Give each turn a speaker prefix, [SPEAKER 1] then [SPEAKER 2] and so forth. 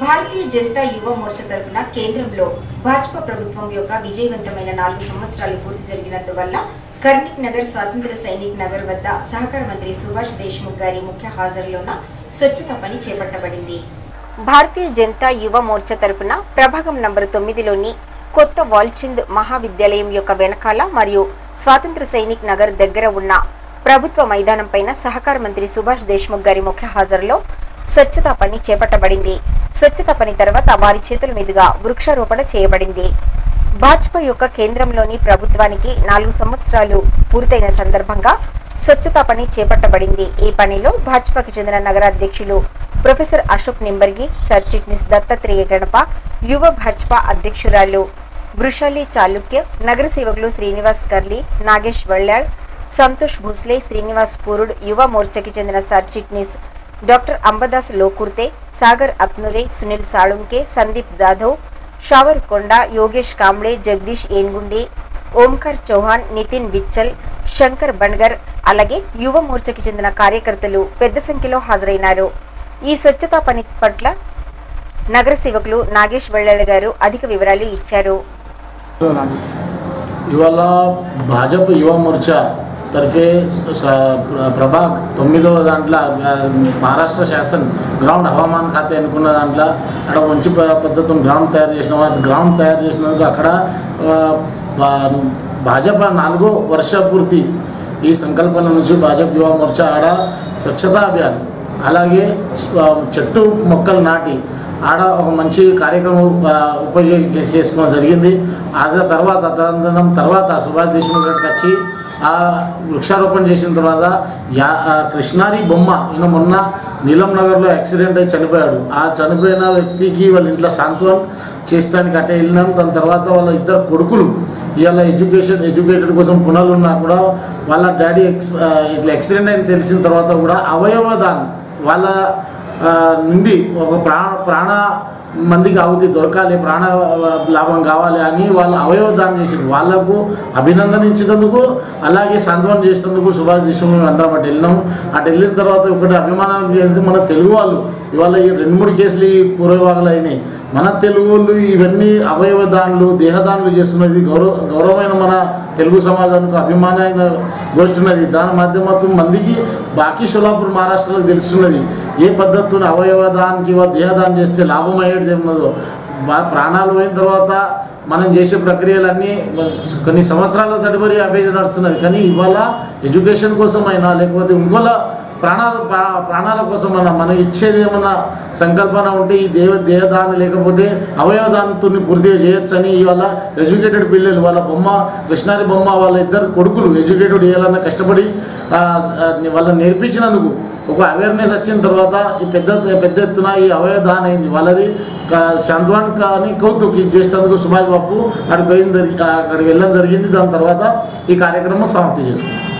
[SPEAKER 1] భారతీయ జనతా యువ మోర్చా తరఫున కేంద్రంలో భాజపా ప్రభుత్వం యొక్క విజయవంతమైన నాలుగు సంవత్సరాలు పూర్తి జరిగినందువల్ల కర్ణిక్ నగర్ స్వాతంత్ర సైనిక్ నగర్ వద్ద సహకార మంత్రి సుభాష్ దేశ్ముఖ్ గారి ముఖ్య హాజరులోన స్వచ్ఛత పని చేపట్టబడింది. భారతీయ జనతా యువ మోర్చా తరఫున ప్రభాగం నంబరు తొమ్మిదిలోని కొత్త వాల్చింద్ మహావిద్యాలయం యొక్క వెనకాల మరియు స్వాతంత్ర సైనిక్ నగర్ దగ్గర ఉన్న ప్రభుత్వ మైదానం పైన సహకార మంత్రి సుభాష్ దేశ్ముఖ్ గారి ముఖ్య హాజరులో స్వచ్ఛతా పని చేపట్టబడింది. స్వచ్ఛత పని తర్వాత వారి చేతుల మీదుగా వృక్షారోపణ చేయబడింది. భాజపా యొక్క కేంద్రంలోని ప్రభుత్వానికి నాలుగు సంవత్సరాలు పూర్తయిన సందర్భంగా స్వచ్ఛతా పని చేపట్టబడింది. ఈ పనిలో భాజపాకి చెందిన నగర అధ్యక్షులు ప్రొఫెసర్ అశోక్ నింబర్గి సర్ చిట్నిస్ దత్తాత్రేయ గణప యువ భాజపా అధ్యక్షురాలు వృషాలి చాళుక్య నగర సేవకులు శ్రీనివాస్ కర్లీ నాగేష్ వళ్ళాడ్ సంతోష్ భూస్లే శ్రీనివాస్ పూరుడ్ యువ మోర్చాకి చెందిన సర్ డాక్టర్ అంబదాస్ లోకుర్తే సాగర్ అత్నురే సునీల్ సాళుంకే సందీప్ జాధవ్ షావర్ కొండ యోగేష్ కాంబ్డే జగదీష్ ఏన్గుండే ఓంకార్ చౌహాన్ నితిన్ బిచ్చల్ శంకర్ బణ్గర్ అలాగే యువ మోర్చకి చెందిన కార్యకర్తలు పెద్ద సంఖ్యలో హాజరైనారు. ఈ స్వచ్ఛతా పని పట్ల నగర సేవకులు నాగేష్ వెಳ್ಳెల గారు అధిక వివరాలు ఇచ్చారు.
[SPEAKER 2] ఇవాళ భాజపా యువ మోర్చా తరఫే స- ప్రభాగ్ తొమ్మిదవ దాంట్లో మహారాష్ట్ర శాసన్ గ్రౌండ్ హవామాన్ ఖాతా అనుకున్న దాంట్లో అక్కడ మంచి ప- పద్ధతిని గ్రౌండ్ తయారు చేసిన గ్రౌండ్ తయారు చేసినందుకు అక్కడ భాజపా నాలుగో వర్ష పూర్తి ఈ సంకల్పన నుంచి భాజపా యువ మోర్చా ఆడ స్వచ్ఛతా అభియాన్. అలాగే చెట్టు మొక్కలు నాటి ఆడ ఒక మంచి కార్యక్రమం ఆ, చేసి చేసుకోవడం జరిగింది. ఆ తర్వాత తదనంతరం తర్వాత సుభాష్ దేశ్ముఖ్ గారికి వచ్చి ఆ వృక్షారోపణ చేసిన తర్వాత యా కృష్ణారి బొమ్మ ఈయన మొన్న నీలం నగర్లో యాక్సిడెంట్ అయి చనిపోయాడు. ఆ చనిపోయిన వ్యక్తికి వాళ్ళ ఇంట్లో సాంత్వన్ చేసడానికి అటే వెళ్ళినాం. దాని తర్వాత వాళ్ళ ఇద్దరు కొడుకులు ఇవాళ ఎడ్యుకేషన్ ఎడ్యుకేటెడ్ కోసం పునాలు ఉన్నా కూడా వాళ్ళ డాడీ ఎక్స్ ఇట్లా యాక్సిడెంట్ అని తెలిసిన తర్వాత కూడా అవయవదాన్ వాళ్ళ నుండి ఒక ప్రాణ ప్రాణ మందికి అవుతి దొరకాలి ప్రాణ లాభం కావాలి అని వాళ్ళు అవయవదానం చేసిన వాళ్ళకు అభినందనించినందుకు అలాగే సాంత్వనం చేసినందుకు సుభాష్ దేశం అందరం అటు వెళ్ళినాము అటు వెళ్ళిన తర్వాత ఒకటి అభిమానం ఏంటి మన తెలుగు వాళ్ళు ఇవాళ ఈ రెండు మూడు కేసులు ఈ పూర్వభాగాలు అయినాయి. మన తెలుగు వాళ్ళు ఇవన్నీ అవయవ దానులు దేహదానులు చేస్తున్నది గౌరవ గౌరవమైన మన తెలుగు సమాజానికి అభిమానమైన గోష్ఠున్నది దాని మాధ్యమత్వం మందికి బాకీ సోలాపూర్ మహారాష్ట్రలో తెలుస్తున్నది. ఏ పద్ధతులు అవయవదానికి దేహదానం చేస్తే లాభం అయ్యేది ఏమన్నదో ప్రాణాలు పోయిన తర్వాత మనం చేసే ప్రక్రియలన్నీ కొన్ని సంవత్సరాల తడిపరి అవే నడుస్తున్నది. కానీ ఇవాళ ఎడ్యుకేషన్ కోసమైనా లేకపోతే ఇంకోలా ప్రాణాల ప్రాణాల కోసం మనం మనం ఇచ్చేది ఏమన్నా సంకల్పన ఉంటే ఈ దేవ దేహదానం లేకపోతే అవయవదానంతో పూర్తిగా చేయొచ్చని ఇవాళ ఎడ్యుకేటెడ్ పిల్లలు వాళ్ళ బొమ్మ కృష్ణారి బొమ్మ వాళ్ళ ఇద్దరు కొడుకులు ఎడ్యుకేటెడ్ చేయాలన్న కష్టపడి వాళ్ళని నేర్పించినందుకు ఒక అవేర్నెస్ వచ్చిన తర్వాత ఈ పెద్ద పెద్ద ఎత్తున ఈ అవయవదానం అయింది. వాళ్ళది శాంతవాన్ కానీ కౌతుక్ చేసినందుకు సుభాష్ బాబు అక్కడికి పోయిన జరిగి అక్కడికి వెళ్ళడం జరిగింది. దాని తర్వాత ఈ కార్యక్రమం సమాప్తి చేసుకున్నాం